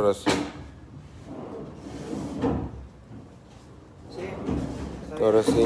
Ahora sí. Ahora sí.